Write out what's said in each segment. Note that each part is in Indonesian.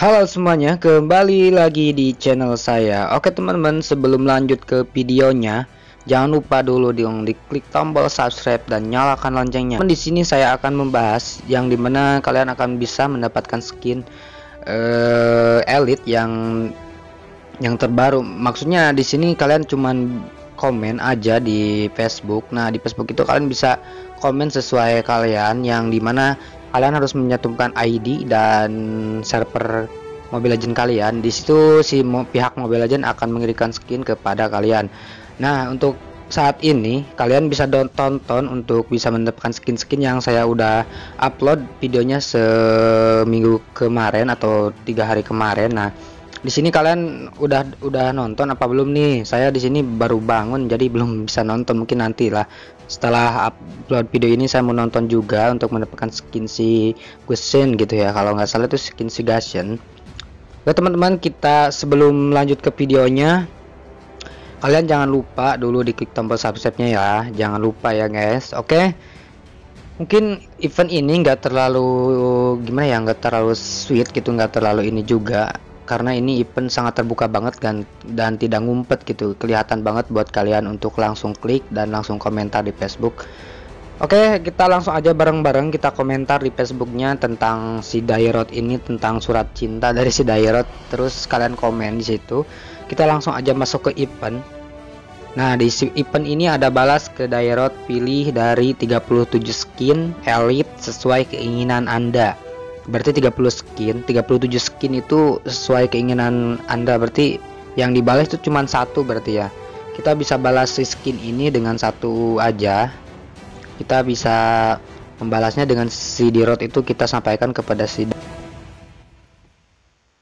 Halo semuanya, kembali lagi di channel saya. Oke teman-teman, sebelum lanjut ke videonya, jangan lupa dulu dong diklik tombol subscribe dan nyalakan loncengnya. Di sini saya akan membahas yang di mana kalian akan bisa mendapatkan skin uh, elite yang yang terbaru. Maksudnya di sini kalian cuman komen aja di Facebook. Nah di Facebook itu kalian bisa komen sesuai kalian yang di mana kalian harus menyatukan ID dan server Mobile Legend kalian. Di situ si pihak Mobile Legend akan mengirimkan skin kepada kalian. Nah, untuk saat ini kalian bisa tonton untuk bisa mendapatkan skin-skin yang saya udah upload videonya seminggu kemarin atau tiga hari kemarin. Nah, di sini kalian udah udah nonton apa belum nih? Saya di sini baru bangun jadi belum bisa nonton mungkin nanti lah. Setelah upload video ini saya mau nonton juga untuk mendapatkan skin si Gusen gitu ya. Kalau nggak salah itu skin si Gashen. Oke teman-teman kita sebelum lanjut ke videonya kalian jangan lupa dulu di klik tombol subscribe-nya ya. Jangan lupa ya guys. Oke. Mungkin event ini nggak terlalu gimana ya nggak terlalu sweet gitu nggak terlalu ini juga karena ini event sangat terbuka banget kan dan tidak ngumpet gitu. Kelihatan banget buat kalian untuk langsung klik dan langsung komentar di Facebook. Oke kita langsung aja bareng-bareng kita komentar di Facebooknya tentang si Dairot ini tentang surat cinta dari si Dairot. Terus kalian komen di situ. Kita langsung aja masuk ke event. Nah di event ini ada balas ke Dairot pilih dari 37 skin elite sesuai keinginan anda berarti 30 skin 37 skin itu sesuai keinginan anda. Berarti yang dibalas itu cuma satu berarti ya. Kita bisa balas si skin ini dengan satu aja. Kita bisa membalasnya dengan si dirot itu kita sampaikan kepada si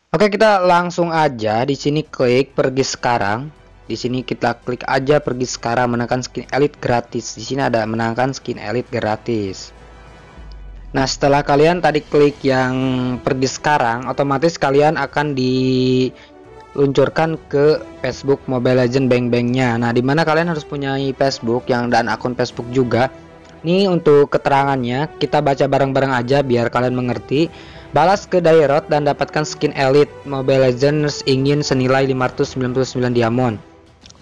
Oke kita langsung aja di sini klik pergi sekarang. Di sini kita klik aja pergi sekarang menangkan skin elite gratis. Di sini ada menangkan skin elite gratis Nah, setelah kalian tadi klik yang pergi sekarang, otomatis kalian akan diluncurkan ke Facebook Mobile Legend Bang Bangnya. Nah, di mana kalian harus punya Facebook yang dan akun Facebook juga. Ini untuk keterangannya kita baca bareng-bareng aja biar kalian mengerti. Balas ke Dairot dan dapatkan skin elite Mobile Legends ingin senilai 599 diamond.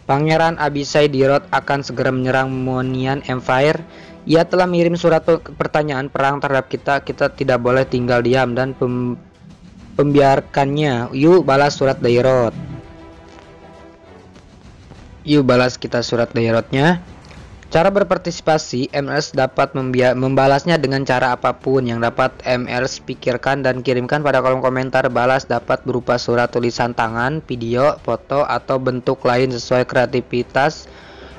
Pangeran Abisai Dirot akan segera menyerang Monian Empire ia telah mengirim surat pertanyaan perang terhadap kita. Kita tidak boleh tinggal diam dan pem pembiarkannya. Yuk balas surat Dairot. Yuk balas kita surat Dairotnya. Cara berpartisipasi, MS dapat membalasnya dengan cara apa pun yang dapat MS pikirkan dan kirimkan pada kolom komentar. Balas dapat berupa surat tulisan tangan, video, foto, atau bentuk lain sesuai kreativitas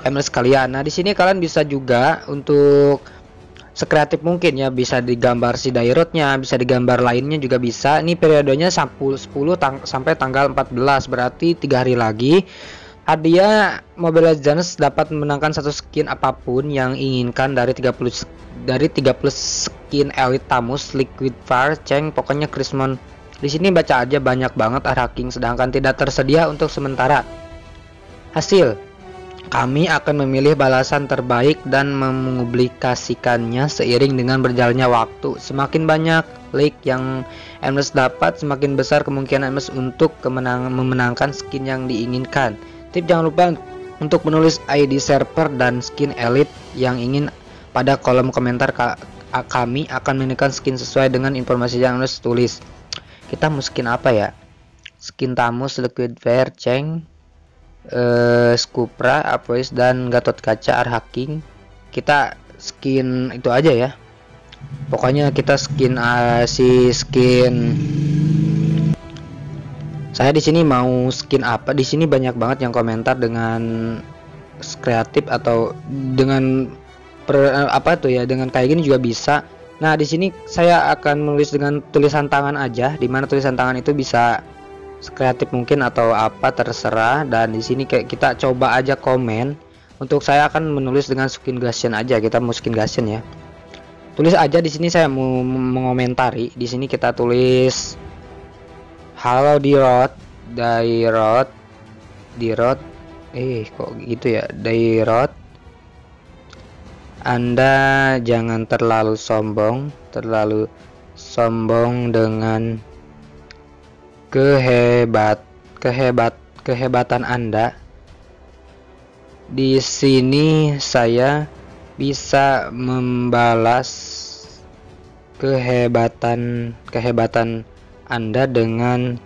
MS kalian. Nah, di sini kalian bisa juga untuk sekreatif mungkin ya bisa digambar si dairotnya bisa digambar lainnya juga bisa ini periodenya 10, 10 tang sampai tanggal 14 berarti tiga hari lagi hadiah Mobile Legends dapat menangkan satu skin apa pun yang inginkan dari 30 dari 30 skin Elite Tamus Liquid Fire Cheng pokoknya Krismon di sini baca aja banyak banget hacking sedangkan tidak tersedia untuk sementara hasil kami akan memilih balasan terbaik dan mempublikasikannya seiring dengan berjalannya waktu. Semakin banyak like yang MS dapat, semakin besar kemungkinan MS untuk memenangkan skin yang diinginkan. Tip jangan lupa untuk menulis ID server dan skin elite yang ingin pada kolom komentar kami akan menekan skin sesuai dengan informasi yang MS tulis. Kita mau skin apa ya? Skin Tamus Liquid Fire Cheng uh, Scupra, Apois dan Gatot Kaca Arhaking. Kita skin itu aja ya. Pokoknya kita skin uh, si skin saya di sini mau skin apa? Di sini banyak banget yang komentar dengan kreatif atau dengan per, uh, apa tuh ya dengan kayak gini juga bisa. Nah, di sini saya akan menulis dengan tulisan tangan aja, di mana tulisan tangan itu bisa kreatif mungkin atau apa terserah dan di sini kayak kita coba aja komen untuk saya akan menulis dengan skin gassion aja kita mau skin gassion ya tulis aja di sini saya mau mengomentari di sini kita tulis halo di road di road di road eh kok gitu ya? Di road anda jangan terlalu sombong. Terlalu sombong dengan kehebat kehebat kehebatan Anda. Di sini saya bisa membalas kehebatan kehebatan Anda dengan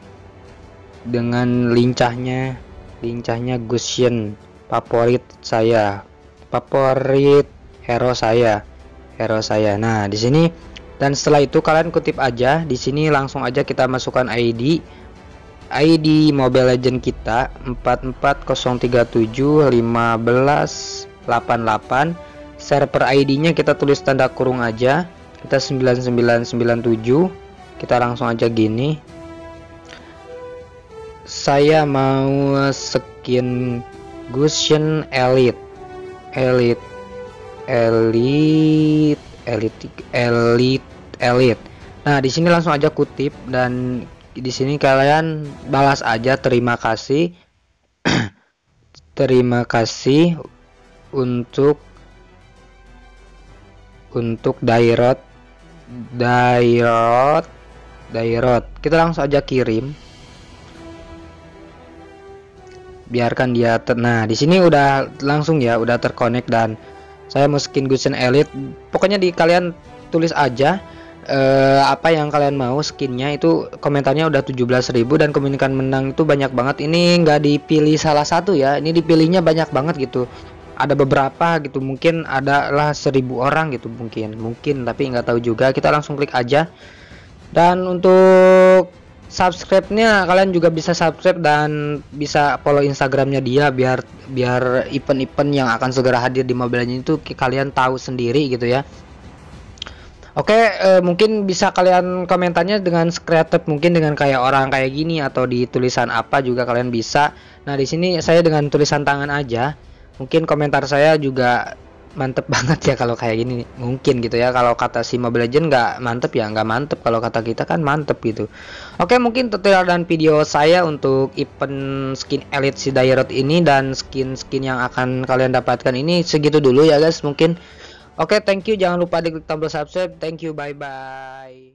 dengan lincahnya lincahnya Gushen favorit saya favorit hero saya hero saya. Nah di sini dan setelah itu kalian kutip aja di sini langsung aja kita masukkan ID ID Mobile Legend kita 440371588 server ID-nya kita tulis tanda kurung aja kita 9997 kita langsung aja gini. Saya mau skin Gusion Elite. Elite Elite Elite Elite Elite. Nah di sini langsung aja kutip dan di sini kalian balas aja terima kasih. Terima kasih untuk untuk dairot dairot dairot. Kita langsung aja kirim. Biarkan dia nah di sini udah langsung ya udah terkonek dan saya mau skin Gusen Elite. Pokoknya di kalian tulis aja uh, apa yang kalian mau skinnya. Itu komentarnya udah 17.000 dan kemungkinan menang itu banyak banget. Ini nggak dipilih salah satu ya ini dipilihnya banyak banget gitu. Ada beberapa gitu mungkin adalah seribu orang gitu mungkin mungkin tapi nggak tahu juga. Kita langsung klik aja dan untuk subscribe-nya kalian juga bisa subscribe dan bisa follow Instagramnya dia biar biar event-event yang akan segera hadir di mobilnya itu kalian tahu sendiri gitu ya Oke, uh, mungkin bisa kalian komentarnya dengan kreatif mungkin dengan kayak orang kayak gini atau di tulisan apa juga kalian bisa. Nah, di sini saya dengan tulisan tangan aja. Mungkin komentar saya juga mantep banget ya kalau kayak gini mungkin gitu ya kalau kata si Mobile Legend nggak mantep ya nggak mantep kalau kata kita kan mantep gitu oke mungkin tutorial dan video saya untuk event skin elite si Dairot ini dan skin-skin yang akan kalian dapatkan ini segitu dulu ya guys mungkin Oke, thank you. Jangan lupa di klik tombol subscribe. Thank you. Bye bye.